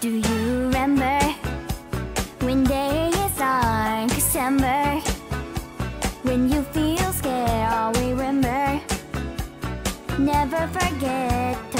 Do you remember when day is December? When you feel scared, all we remember. Never forget